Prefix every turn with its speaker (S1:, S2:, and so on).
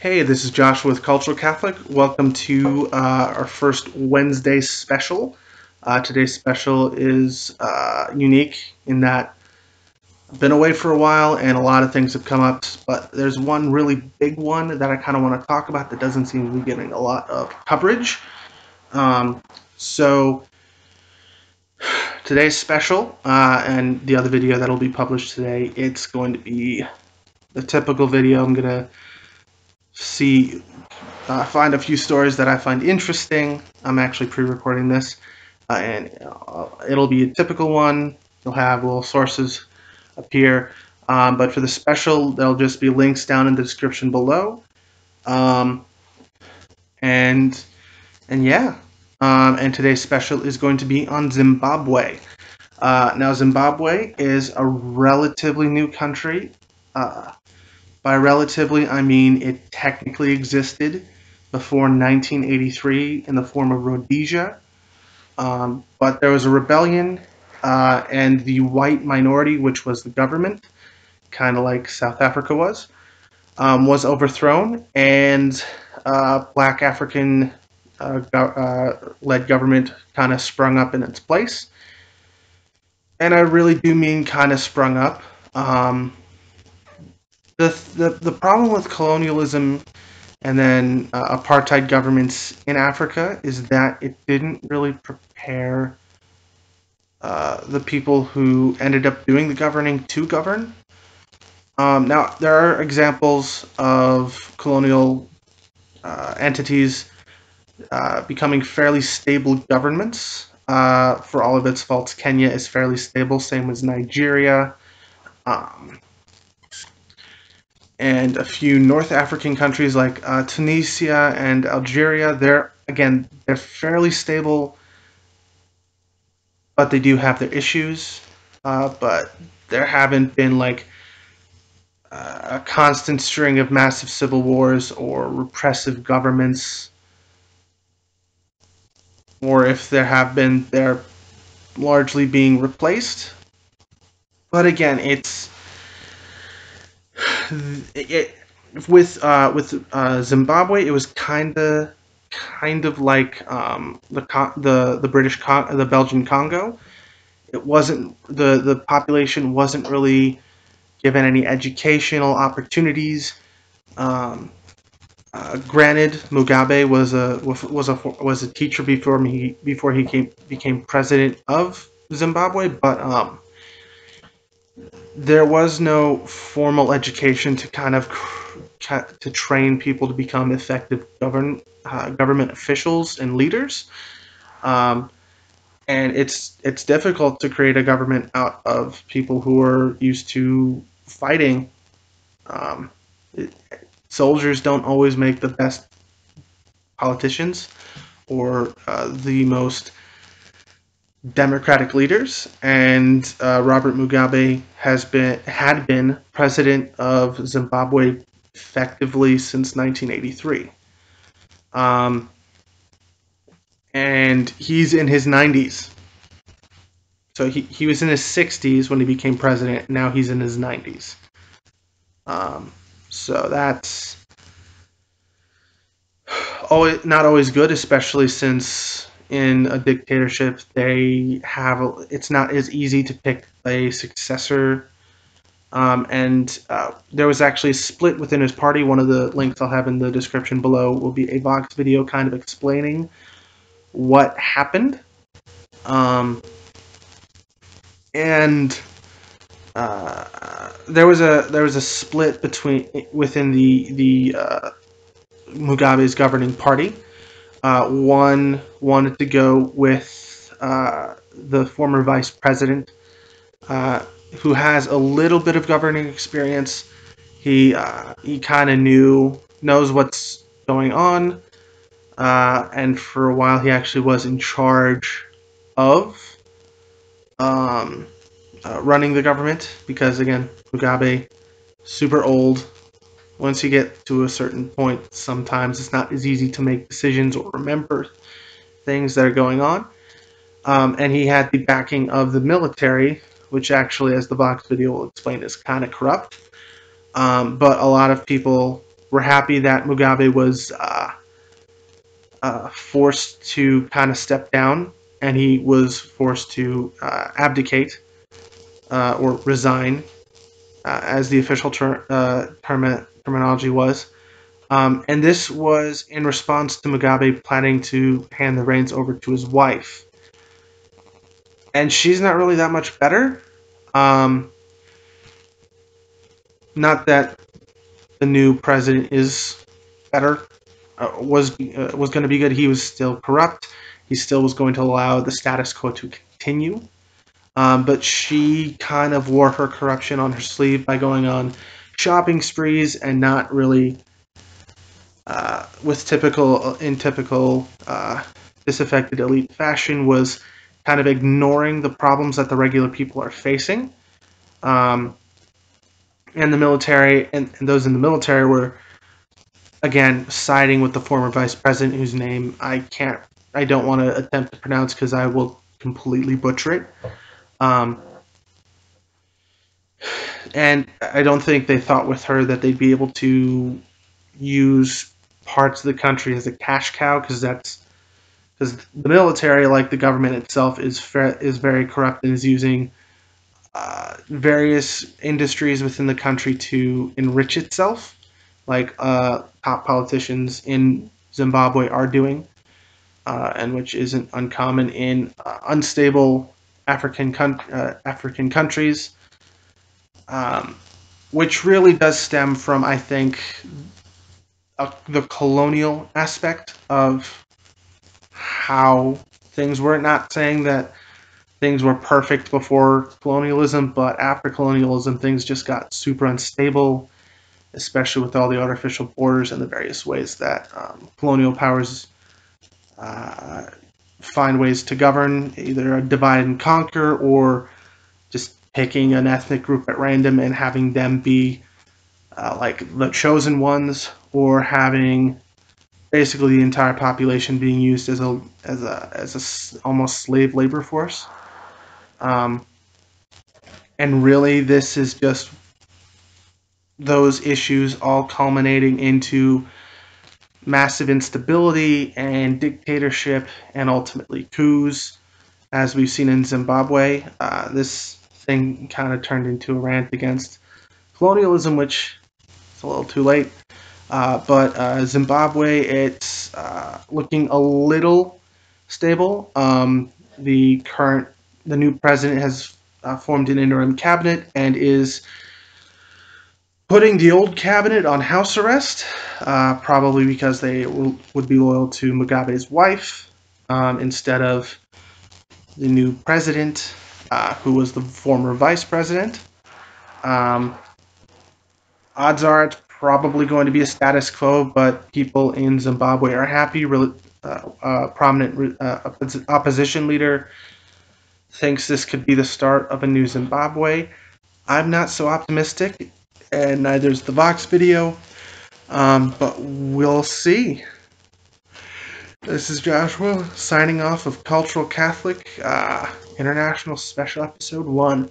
S1: Hey, this is Joshua with Cultural Catholic. Welcome to uh, our first Wednesday special. Uh, today's special is uh, unique in that I've been away for a while and a lot of things have come up, but there's one really big one that I kind of want to talk about that doesn't seem to be getting a lot of coverage. Um, so, today's special uh, and the other video that'll be published today, it's going to be the typical video. I'm going to see, uh, find a few stories that I find interesting. I'm actually pre-recording this, uh, and uh, it'll be a typical one. You'll have little sources appear, um, but for the special, there'll just be links down in the description below. Um, and and yeah, um, and today's special is going to be on Zimbabwe. Uh, now, Zimbabwe is a relatively new country. Uh, by relatively, I mean it technically existed before 1983 in the form of Rhodesia, um, but there was a rebellion, uh, and the white minority, which was the government, kind of like South Africa was, um, was overthrown, and uh, black African uh, go uh, led government kind of sprung up in its place. And I really do mean kind of sprung up. Um, the, the problem with colonialism and then uh, apartheid governments in Africa is that it didn't really prepare uh, the people who ended up doing the governing to govern. Um, now there are examples of colonial uh, entities uh, becoming fairly stable governments. Uh, for all of its faults, Kenya is fairly stable, same as Nigeria. Um, and a few North African countries like uh, Tunisia and Algeria. They're again they're fairly stable, but they do have their issues. Uh, but there haven't been like uh, a constant string of massive civil wars or repressive governments, or if there have been, they're largely being replaced. But again, it's it, with uh, with uh, Zimbabwe, it was kind of kind of like um, the the the British Con- the Belgian Congo. It wasn't the the population wasn't really given any educational opportunities. Um, uh, granted, Mugabe was a was a was a teacher before he before he came, became president of Zimbabwe, but um, there was no formal education to kind of to train people to become effective govern uh, government officials and leaders. Um, and it's it's difficult to create a government out of people who are used to fighting. Um, it, soldiers don't always make the best politicians or uh, the most democratic leaders, and uh, Robert Mugabe has been had been president of Zimbabwe effectively since 1983. Um, and he's in his 90s. So he, he was in his 60s when he became president. Now he's in his 90s. Um, so that's always, not always good, especially since in a dictatorship, they have it's not as easy to pick a successor. Um, and uh, there was actually a split within his party. One of the links I'll have in the description below will be a Vox video kind of explaining what happened. Um, and uh, there was a there was a split between within the the uh, Mugabe's governing party. Uh, one wanted to go with uh, the former vice president, uh, who has a little bit of governing experience. He uh, he kind of knew knows what's going on, uh, and for a while he actually was in charge of um, uh, running the government because again Mugabe super old once you get to a certain point, sometimes it's not as easy to make decisions or remember things that are going on. Um, and he had the backing of the military, which actually, as the Vox video will explain, is kind of corrupt. Um, but a lot of people were happy that Mugabe was uh, uh, forced to kind of step down and he was forced to uh, abdicate uh, or resign, uh, as the official ter- uh, term- terminology was. Um, and this was in response to Mugabe planning to hand the reins over to his wife. And she's not really that much better. Um, not that the new president is better, uh, was uh, was going to be good. He was still corrupt. He still was going to allow the status quo to continue. Um, but she kind of wore her corruption on her sleeve by going on shopping sprees and not really, uh, with typical in typical uh, disaffected elite fashion, was kind of ignoring the problems that the regular people are facing. Um, and the military and, and those in the military were again siding with the former vice president whose name I can't I don't want to attempt to pronounce because I will completely butcher it. Um, and I don't think they thought with her that they'd be able to use parts of the country as a cash cow because that's because the military, like the government itself, is is very corrupt and is using uh, various industries within the country to enrich itself, like uh, top politicians in Zimbabwe are doing uh, and which isn't uncommon in uh, unstable African uh, African countries, um, which really does stem from I think the colonial aspect of how things were. Not saying that things were perfect before colonialism, but after colonialism, things just got super unstable, especially with all the artificial borders and the various ways that um, colonial powers uh, find ways to govern, either divide and conquer or just picking an ethnic group at random and having them be uh, like the chosen ones, or having basically the entire population being used as a as a as a almost slave labor force. Um, and really, this is just those issues all culminating into massive instability and dictatorship and ultimately coups, as we've seen in Zimbabwe. Uh, this thing kind of turned into a rant against colonialism, which is a little too late. Uh, but uh, Zimbabwe, it's uh, looking a little stable. Um, the current, the new president has uh, formed an interim cabinet and is putting the old cabinet on house arrest, uh, probably because they would be loyal to Mugabe's wife um, instead of the new president, uh, who was the former vice president. Um, odds are it's probably going to be a status quo, but people in Zimbabwe are happy. Uh, uh, prominent uh, opposition leader thinks this could be the start of a new Zimbabwe. I'm not so optimistic and neither is the Vox video. Um, but we'll see. This is Joshua signing off of Cultural Catholic uh, International Special Episode 1.